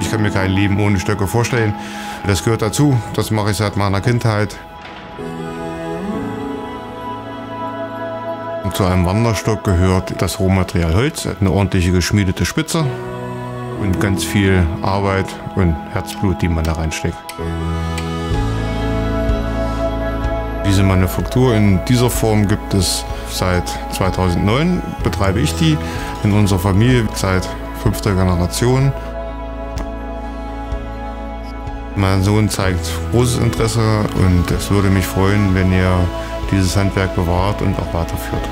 Ich kann mir kein Leben ohne Stöcke vorstellen. Das gehört dazu. Das mache ich seit meiner Kindheit. Und zu einem Wanderstock gehört das Rohmaterial Holz, eine ordentliche geschmiedete Spitze und ganz viel Arbeit und Herzblut, die man da reinsteckt. Diese Manufaktur in dieser Form gibt es seit 2009, betreibe ich die in unserer Familie seit fünfter Generation. Mein Sohn zeigt großes Interesse und es würde mich freuen, wenn er dieses Handwerk bewahrt und auch weiterführt.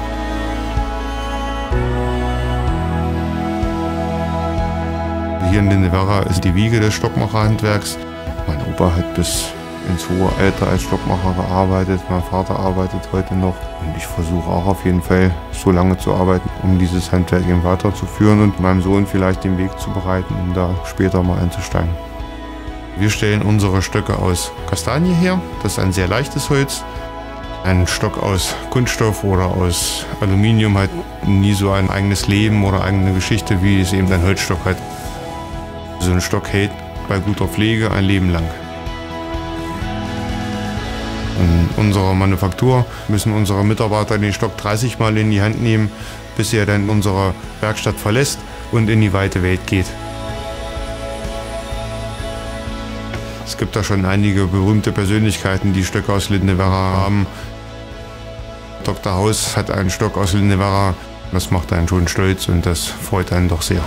Hier in Lindewerra ist die Wiege des Stockmacherhandwerks. Mein Opa hat bis ins hohe Alter als Stockmacher gearbeitet. Mein Vater arbeitet heute noch. Und ich versuche auch auf jeden Fall so lange zu arbeiten, um dieses Handwerk eben weiterzuführen und meinem Sohn vielleicht den Weg zu bereiten, um da später mal einzusteigen. Wir stellen unsere Stöcke aus Kastanie her. Das ist ein sehr leichtes Holz. Ein Stock aus Kunststoff oder aus Aluminium hat nie so ein eigenes Leben oder eigene Geschichte, wie es eben ein Holzstock hat. So ein Stock hält bei guter Pflege ein Leben lang. In unserer Manufaktur müssen unsere Mitarbeiter den Stock 30 Mal in die Hand nehmen, bis er dann unsere Werkstatt verlässt und in die weite Welt geht. Es gibt da schon einige berühmte Persönlichkeiten, die Stöcke aus Lindewerra haben. Dr. Haus hat einen Stock aus Lindewerra. Das macht einen schon stolz und das freut einen doch sehr.